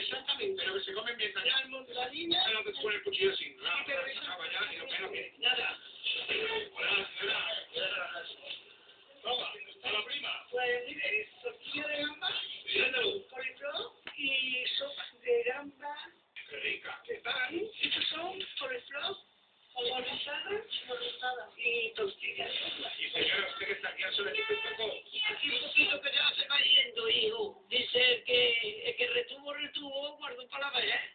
Exactamente. Pero que se comen bien La dañados. almorzadilla, Pero que con el cuchillo así. No, Sí, pero acaba ya y lo nada. Hola, señora. Toma, a la prima. Pues mire, tortilla de gamba, coliflor y sopa de gamba Qué rica. de pan. Estos son coliflor, y tortillas. Y señora, usted que está aquí, ¿se le que